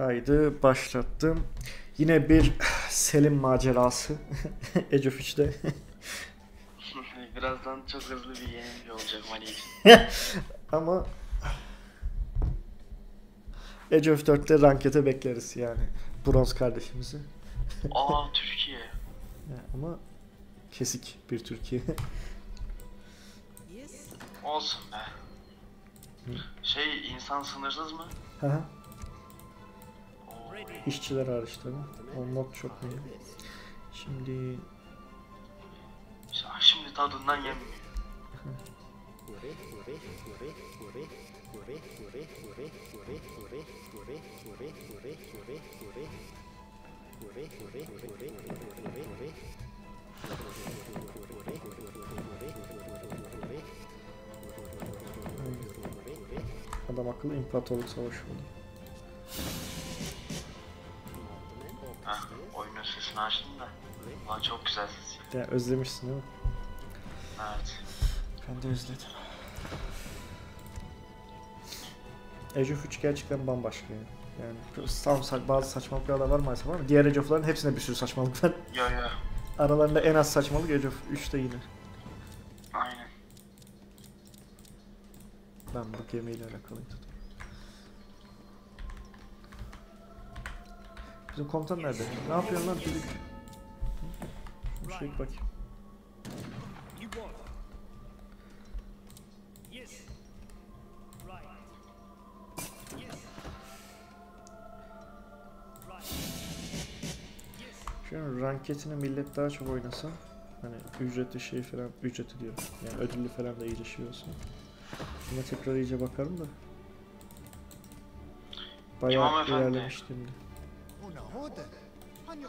Kaydı başlattım. Yine bir Selim macerası. Age of 3'te. Birazdan çok hızlı bir yenilgi olacak Mali için. Ama Age of 4'te rankete bekleriz yani. Bronz kardeşimizi. Aa Türkiye. Ama kesik bir Türkiye. Olsun be. Şey insan sınırsız mı? Haha, Oo, İşçiler hariç tabi. O mod çok mühim. Şimdi şimdi tadından yenmiyor. adam akıllı imparatorluk savaşı oldu. Oyunun sesini açtım da. Ulan çok güzel ses. Ya özlemişsin değil mi? Evet. Ben de özledim. Age of 3 gerçekten bambaşka yani. Yani tam sa- bazı saçmalıklar da var maalesef ama diğer Age of'ların hepsinde bir sürü saçmalık var. Yo yo. Aralarında en az saçmalık Age of 3'te yine. Aynen. Ben bu gemiyle alakalıydı. Bizim komutan nerede? Ne yapıyorsun lan düdük? Bir şey bakayım. You won. Yes. Right. Yes. Right. Yes. Şu an ranketini millet daha çok oynasa hani ücretli şey falan ücretli diyor. Yani ödüllü falan da iyice olsun. Buna tekrar iyice bakarım da. Bayağı ilerlemiş şimdi. Una joda. Año.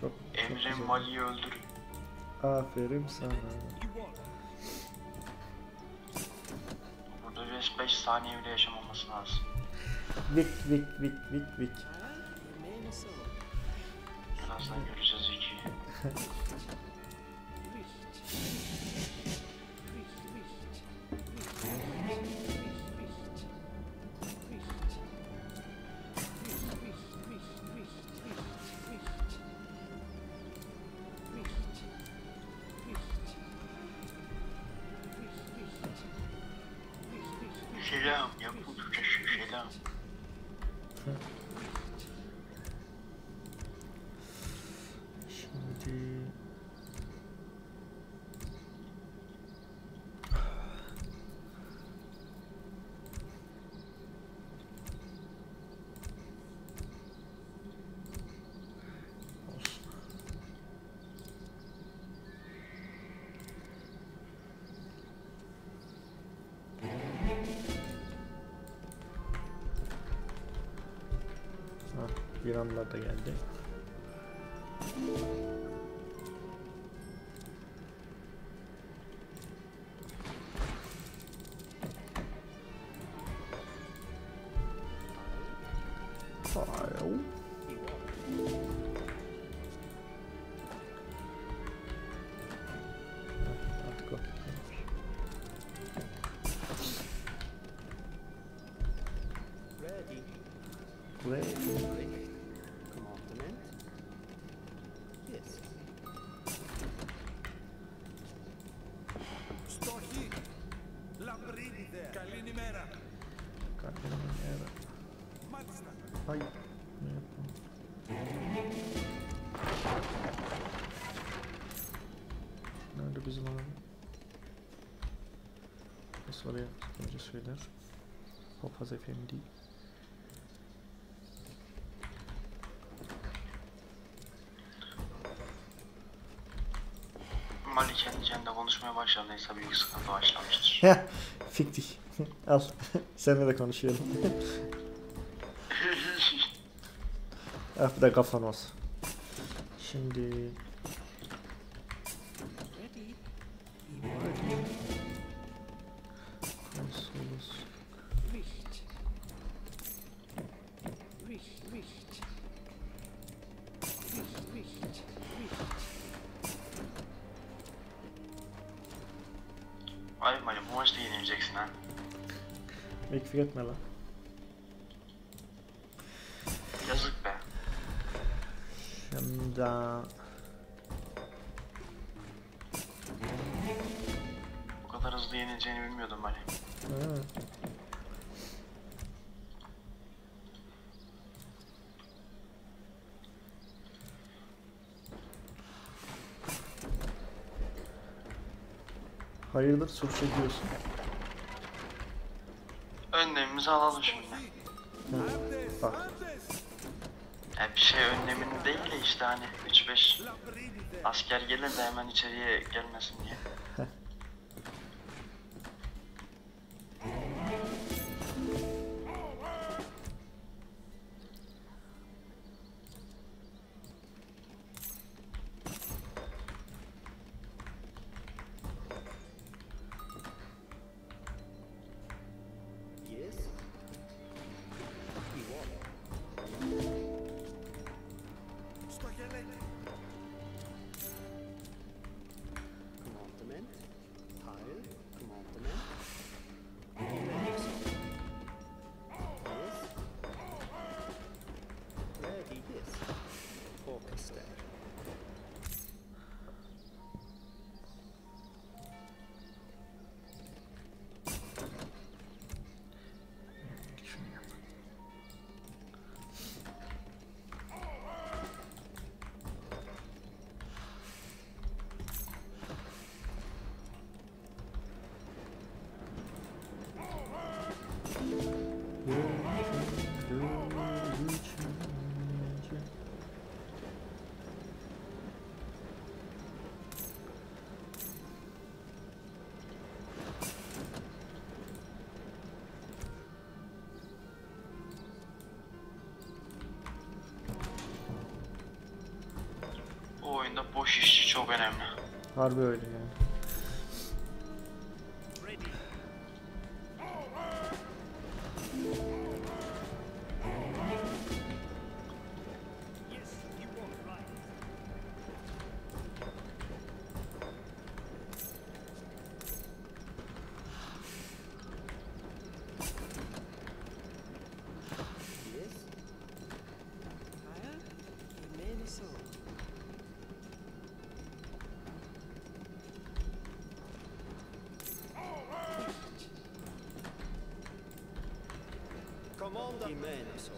Çok, çok Emre. Mali'yi öldür. Aferin sana. Burada 5 saniye bile yaşamaması lazım. Vik vik vik vik vik. Birazdan göreceğiz ikiyi. Selam yapın selam. Şimdi Ha, İranlılar da geldi. Oraya önce söyler. Papaz efendi. Mali kendi kendine konuşmaya başladıysa büyük sıkıntı başlamıştır. Heh, fiktik. Al. Seninle de konuşuyorum. ah bir de kafan olsun. Şimdi... Ekfik etme lan. Yazık be. Şimdi... Bu kadar hızlı yenileceğini bilmiyordum. Ha. Hayırdır sur çekiyorsun? Önlemimizi alalım şimdi. Bak. antes. Ya bir şey önlemini değil de işte hani 3-5 Lambrinide. asker gelir de hemen içeriye gelmesin diye. Oyunda boş işçi çok önemli. Harbi öyle yani. comanda immenso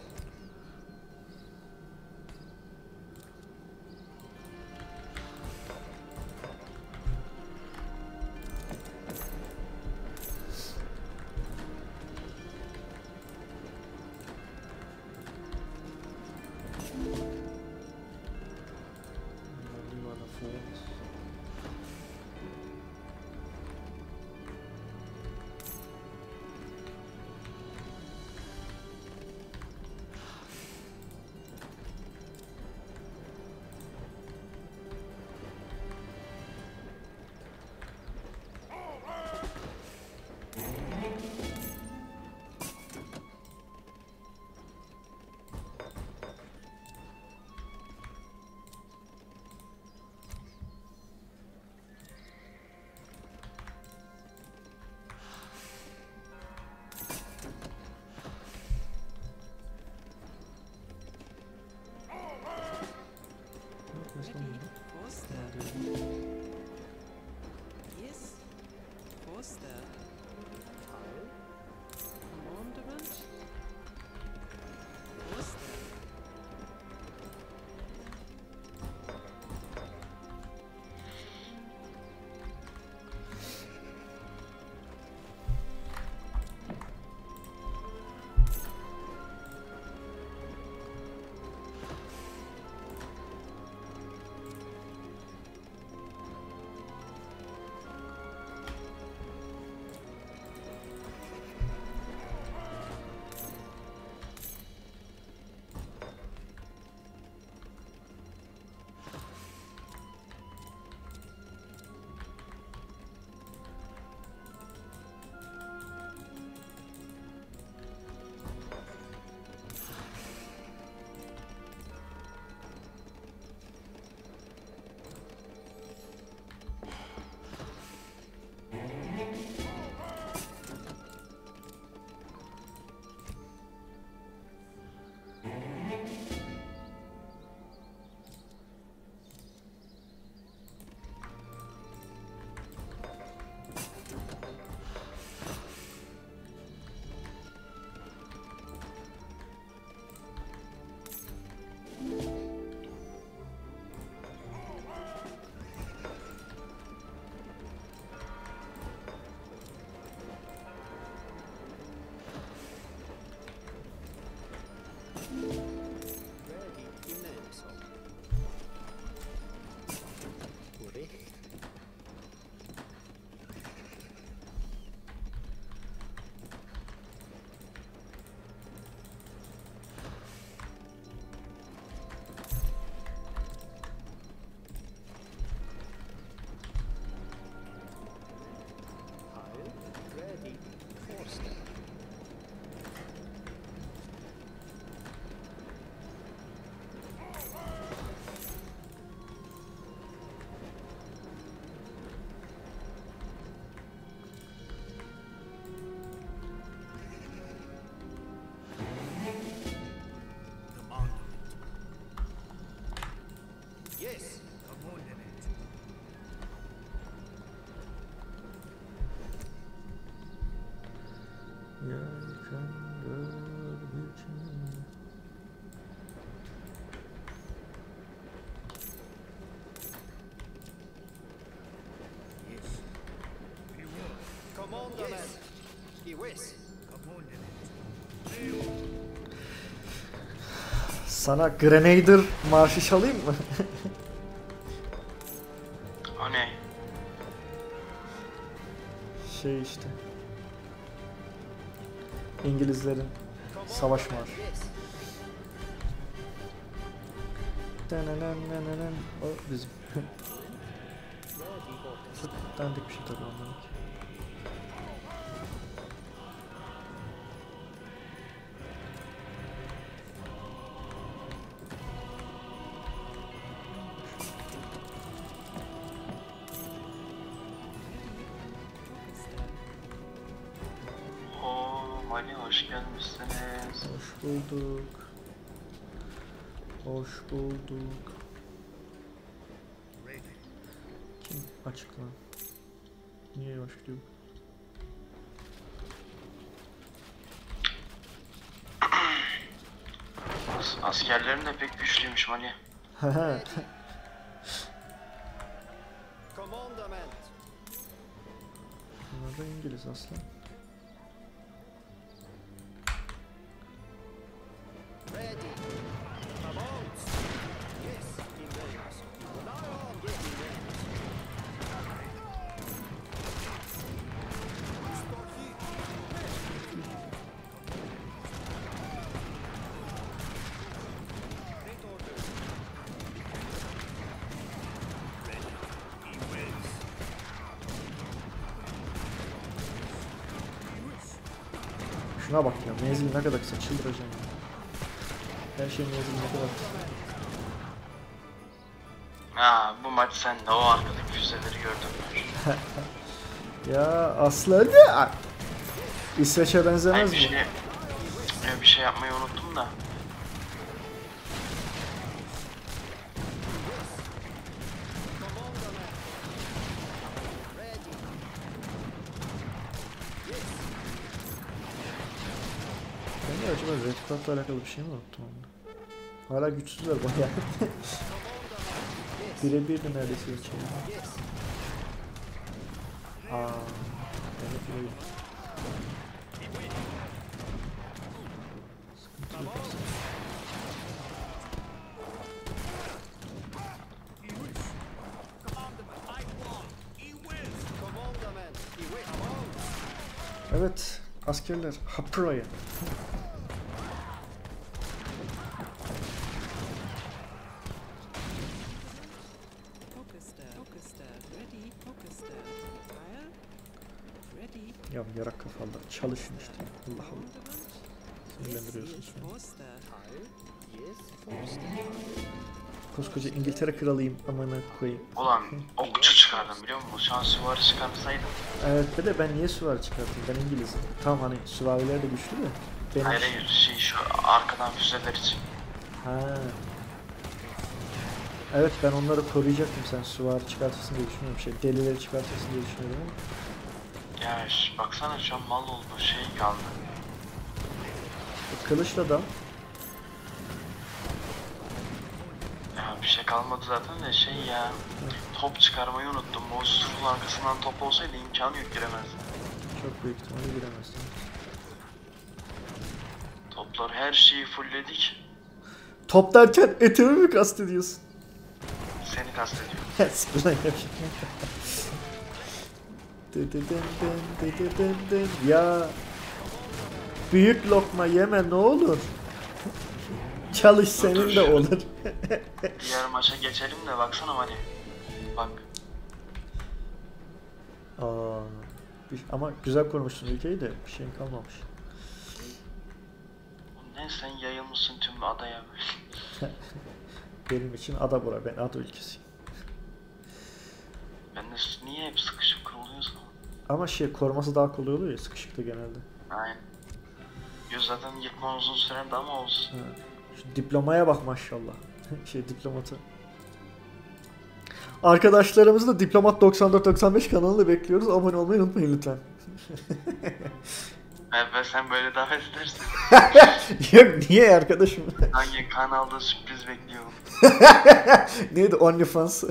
Sana Grenader marşı çalayım mı? O ne? şey işte. İngilizlerin savaş marşı. O bizim. Çok dandik bir şey tabii onlarınki. Bulduk. Hoş bulduk. Kim açık lan? Niye yavaş gidiyor? As- Askerlerin de pek güçlüymüş Mali. Bunlar da İngiliz aslan. Ne kadar kısa çıldıracağım. Her şey menzil ne kadar kısa. Ha bu maç sen de o arkadaki füzeleri gördün mü? Ya aslan ya. İsveç'e benzemez bir mi? şey... Bir şey yapmayı unuttum da. Cloud'la alakalı bir şey mi unuttum onda? Hala güçsüzler bayağı. Birebir de neredeyse geçiyor. Yes. Aa, demek ki öyle. Sıkıntı yok. Evet, askerler Hapra'ya. Ya yarak kafalı çalışın işte. Allah Allah. Sinirlendiriyorsun Yes, sonra. Forster. Teil. Yes. Forster. Koskoca İngiltere kralıyım amına koyayım. Ulan okçu çıkardım biliyor musun? Şu an süvari çıkarsaydım. Evet bir de ben niye süvari çıkartayım? Ben İngilizim. Tamam hani süvariler de güçlü de. Benim... Hayır hayır şey şu arkadan füzeler için. Ha. Evet ben onları koruyacaktım sen süvari çıkartırsın diye düşünüyorum. Şey delileri çıkartırsın diye düşünüyorum ama. Ya ş- baksana şu an mal oldu şey kaldı. Kılıçla da Ya bir şey kalmadı zaten de şey ya. Top çıkarmayı unuttum. O surun arkasından top olsaydı imkanı yok giremezdi. çok büyük ihtimalle giremezsin. Toplar her şeyi fullledik. Top derken etimi mi kastediyorsun? Seni kastediyorum. Siktir lan Ya büyük lokma yeme ne olur. Çalış senin de olur. Diğer maça geçelim de baksana hani. Bak. Aa, ama güzel kurmuşsun ülkeyi de bir şeyin kalmamış. Ne sen yayılmışsın tüm adaya. Benim için ada bura ben ada ülkesiyim. Ben de niye hep sıkışıp kırılıyorsun? Ama şey koruması daha kolay oluyor ya sıkışıkta genelde. Aynen. Yo zaten yıkma uzun sürerdi ama olsun. Şu diplomaya bak maşallah. şey diplomatı. Arkadaşlarımızı da Diplomat 94-95 kanalında bekliyoruz. Abone olmayı unutmayın lütfen. Ben sen böyle davet edersin. Yok niye arkadaşım? Hangi kanalda sürpriz bekliyorum. Neydi OnlyFans?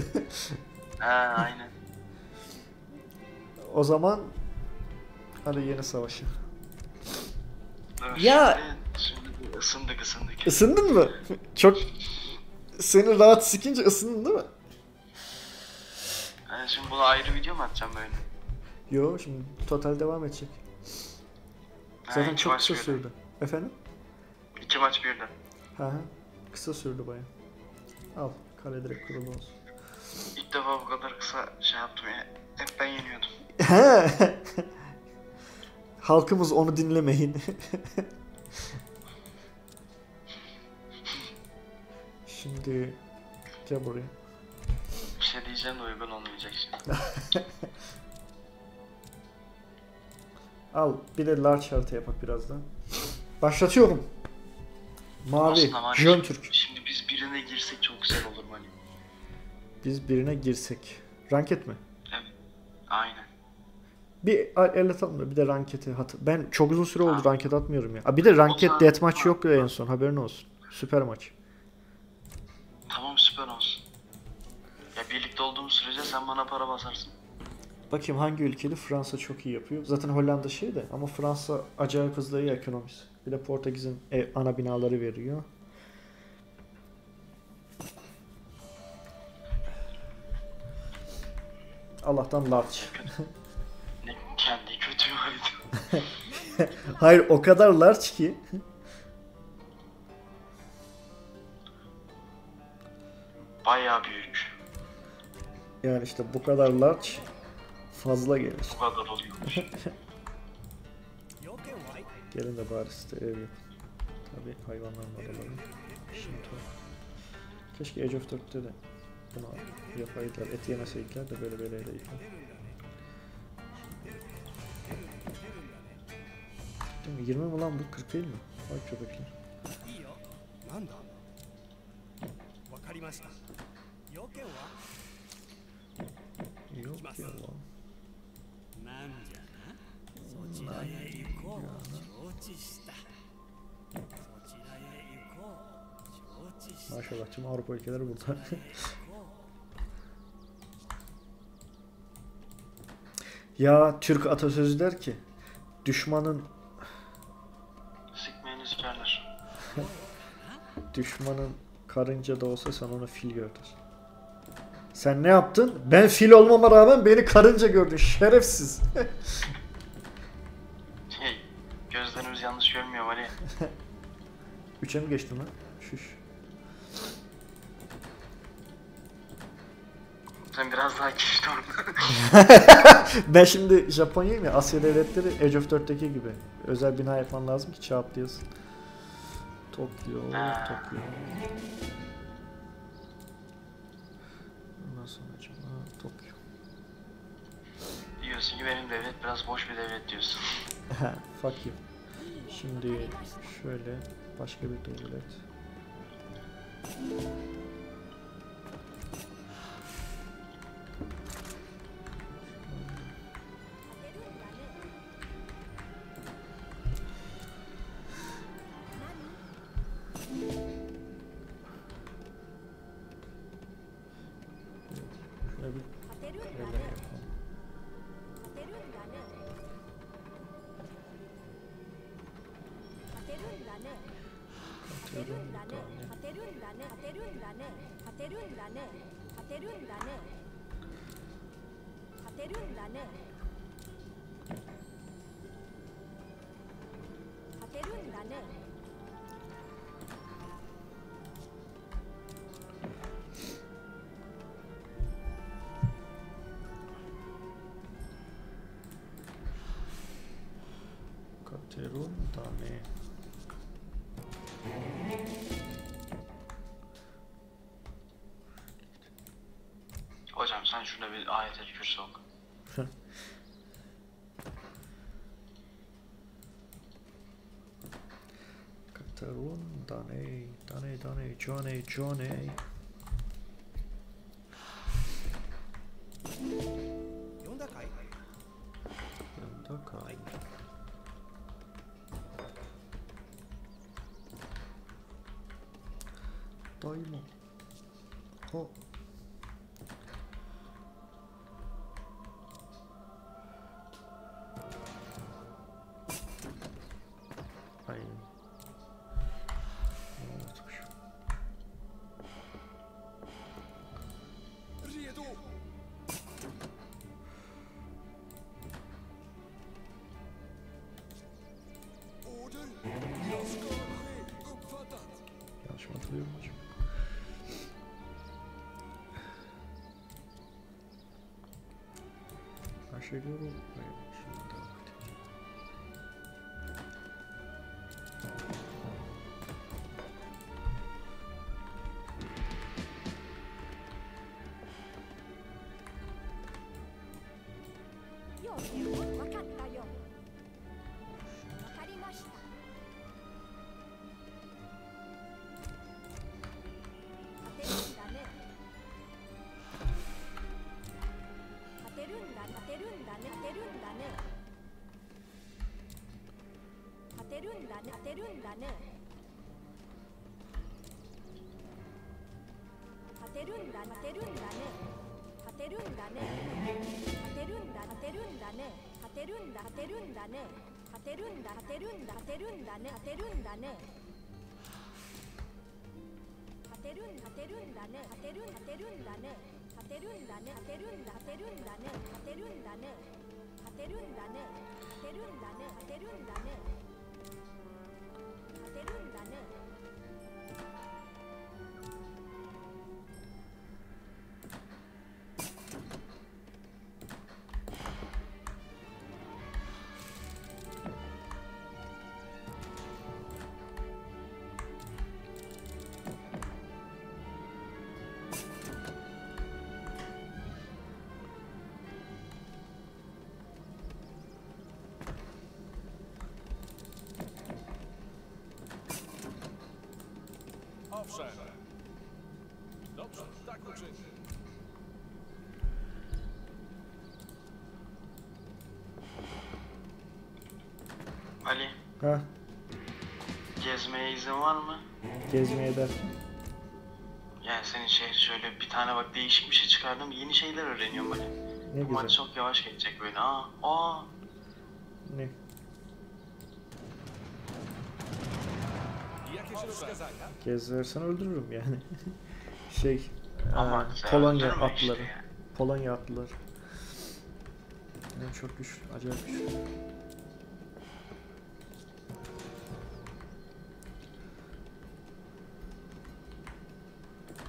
Ha aynen. O zaman hadi yeni savaşı. Dur, Ya- Şimdi, şimdi ısındık ısındık. Isındın mı? Çok seni rahat sikince ısındın değil mi? Ha, şimdi bunu ayrı video mu atacağım böyle? Yo şimdi total devam edecek. Ha, Zaten çok kısa birden. sürdü. Efendim? İki maç birden. Ha ha. Kısa sürdü baya. Al kale direkt kurulu olsun. İlk defa bu kadar kısa şey yaptım ya. Hep ben yeniyordum. Halkımız onu dinlemeyin. Şimdi gel buraya. Bir şey diyeceğim de uygun olmayacak şimdi. Al bir de large harita yapak birazdan. Başlatıyorum. Mavi, Jön Türk. Şimdi biz birine girsek çok güzel olur hani. Biz birine girsek. Ranket mi? Evet. Aynen. Bir el atalım da bir de ranketi hat. Ben çok uzun süre oldu ranket atmıyorum ya. Aa, bir de ranket deathmatch yok ya en son haberin olsun. Süper maç. Tamam süper olsun. Ya birlikte olduğumuz sürece sen bana para basarsın. Bakayım hangi ülkeli? Fransa çok iyi yapıyor. Zaten Hollanda şey de ama Fransa acayip hızlı iyi ekonomisi. Bir de Portekiz'in e, ana binaları veriyor. Allah'tan large. Hayır o kadar large ki. Bayağı büyük. Yani işte bu kadar large fazla gelir. Bu kadar oluyormuş. Gelin de bari size ev yapın. Tabi hayvanların adaları. Şimdi Keşke Age of 4'te de bunu yapaydılar. Et yemeseydiler de böyle böyle yiyecekler. Değil mi? 20 mi lan bu 40 değil mi? Vay köpekler. Yok ya. Maşallah tüm Avrupa ülkeleri burada. ya Türk atasözü der ki düşmanın Düşmanın karınca da olsa sen onu fil gördün. Sen ne yaptın? Ben fil olmama rağmen beni karınca gördün. Şerefsiz. Hey, gözlerimiz yanlış görmüyor Ali. Üçe mi geçtin lan? Şuş. Sen biraz daha geçti. Ben şimdi Japonya'yım ya Asya devletleri Age of 4'teki gibi. Özel bina yapman lazım ki çağ atlayasın. Tokyo. Tokyo. Ondan sonra acaba Tokyo. diyorsun ki benim devlet biraz boş bir devlet diyorsun. Fuck you. Şimdi şöyle başka bir devlet. 勝てるんだね。勝てるんだね勝てるんだね勝てるんだね勝てるんだね勝てるんだね勝てるんだね Hocam sen şuna bir ayet-el kürsü oku. Katerun tane. Tane tane. Johnny Johnny. Her şey doğru. んだね。当てるんだね。当てるんだ当てるんだね。当てるんだね。当てるんだ当てるんだね。当てるんだ当てるんだね。当てるんだ当てるんだ当てるんだね。当てるんだね。当てるん当てるんだね。当てるん当てるんだね。当てるんだね。当てるんだ当てるんだね。当てるんだね。当てるんだね。当てるんだね。当てるんだね。 때론 나는 Owszem. Dobrze, tak uczynię. Ali Ha, gezmeye izin var mı? gezmeye de. Yani senin şey şöyle bir tane bak değişik bir şey çıkardım. Yeni şeyler öğreniyorum Ali. Ne Bu maç güzel. çok yavaş geçecek böyle. Aa, aa. Gezersen öldürürüm yani. şey, Ama eee, sen Polonya öldürme işte. Polonya atlıları. Yani çok güçlü, acayip güçlü.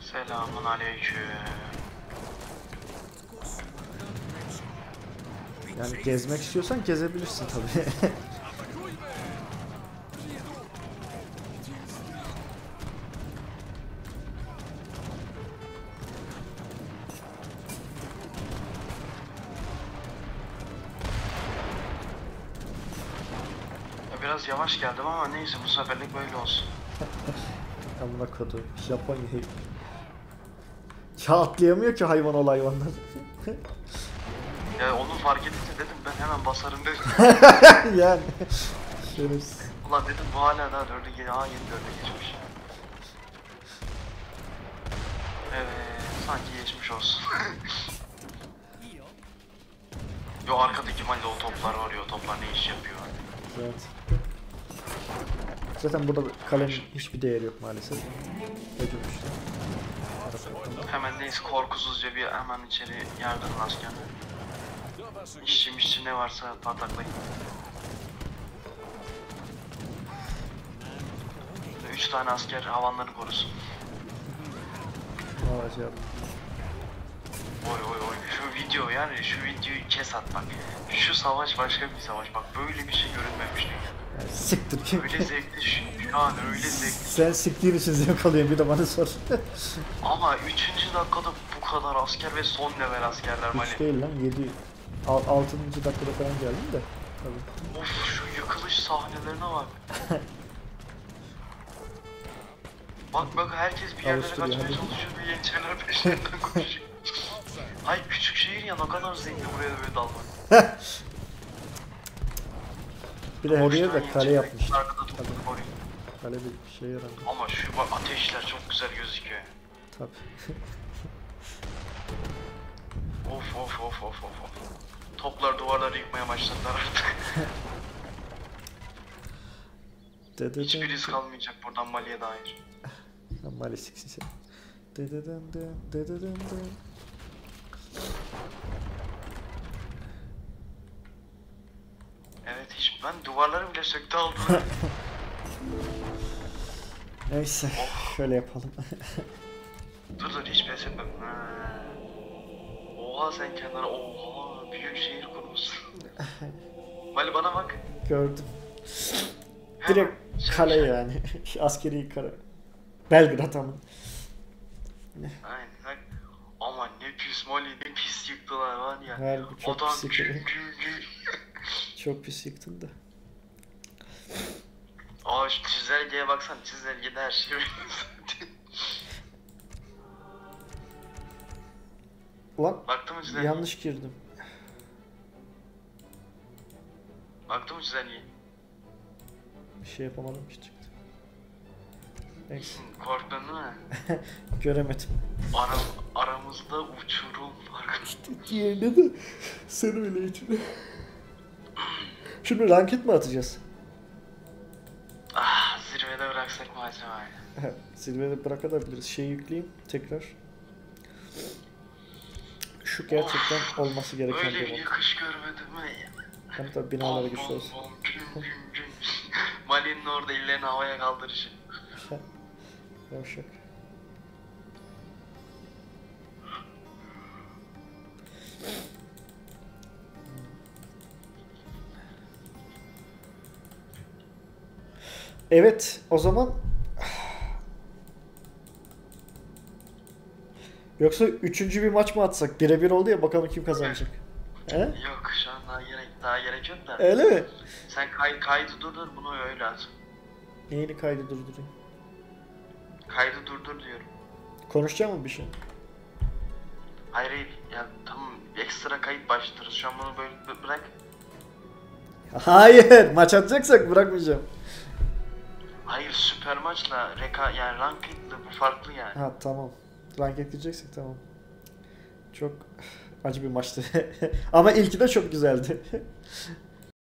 Selamun aleyküm. Yani gezmek istiyorsan gezebilirsin tabii. yavaş geldim ama neyse bu seferlik böyle olsun. Amına kodu. Japonya'yı. Ya atlayamıyor ki hayvan ol hayvanlar. Ya onu fark edince dedim ben hemen basarım dedim. yani. Şerefsiz. Ulan dedim bu hala daha dördü geri aa yeni dörde geçmiş. Evet sanki geçmiş olsun. Yo arkadaki malde o toplar var ya o toplar ne iş yapıyor. Evet. Zaten burada kalenin hiçbir değeri yok maalesef. Ödülmüşler. Hemen neyse korkusuzca bir hemen içeri yardırın askerler. Do waszych İşçi mişçi ne varsa pataklayın. Üç tane asker havanları korusun. Ne olacak? Oy oy oy şu video yani şu videoyu kes at bak. Şu savaş başka bir savaş bak böyle bir şey görünmemişti. Yani siktir kim? Öyle zevkli şu, an öyle zevkli. Sen siktiğin için zevk alıyorsun bir de bana sor. Ama 3. dakikada bu kadar asker ve son level askerler Hiç Mali. değil lan 7 6. dakikada falan geldim de. Tabii. Of şu yıkılış sahnelerine bak. bak bak herkes bir yerlere kaçmaya hadi. çalışıyor bir yeniçeriler peşlerinden koşuyor. Ay küçük şehir ya ne kadar zevkli buraya böyle dalmak. Bir de her Boştan kale yapmışlar. Kale bir şey yaramıyor. Ama şu ateşler çok güzel gözüküyor. Tabi. Of of of of of of. Toplar duvarları yıkmaya başladılar artık. Hiçbir iz kalmayacak buradan Mali'ye dair. Maalesef sen. Dededen de dededen de. Evet hiç ben duvarları bile söktü aldım. Neyse şöyle yapalım. dur dur hiç pes etmem. Ha. Oha sen kenara oha büyük şehir kurmuşsun. Mali bana bak. Gördüm. Direkt kale yani. Askeri kale. Belgrad ama. Aynen bak. Ama ne pis Mali ne pis yıktılar var ya. Harbi çok Adam pis güm. Çok pis yıktın da. Aa şu çizelgeye baksan çizelgede her şey Ulan Baktın mı çizelgeye? yanlış girdim. Baktın mı çizelgeye? Bir şey yapamadım ki çıktı. Neyse Korktun değil mi? göremedim. Ara, aramızda uçurum var. Diğerine de seni bile içine. Şimdi ranket mi atacağız? Ah zirvede bıraksak mı acaba? Zirvede bırakabiliriz. Şey yükleyeyim tekrar. Şu gerçekten olması gereken bir mod. yakış görmedim ben. Hem tabi binaları Bom, güçlü olsun. Mali'nin orada ellerini havaya kaldırışı. Yavşak. Evet, o zaman Yoksa üçüncü bir maç mı atsak? Birebir oldu ya bakalım kim kazanacak. He? Yok şu an daha gerek, daha gerek yok da. Öyle mi? Sen kay, kaydı durdur bunu öyle at. Neyini kaydı durdurayım? Kaydı durdur diyorum. Konuşacak mı bir şey? Hayır hayır ya tamam ekstra kayıt başlatırız. Şu an bunu böyle bı- bırak. Hayır, maç atacaksak bırakmayacağım. Hayır süper maçla reka yani ranked'lı bu farklı yani. Ha tamam. Rank ekleyeceksek tamam. Çok acı bir maçtı. Ama ilki de çok güzeldi.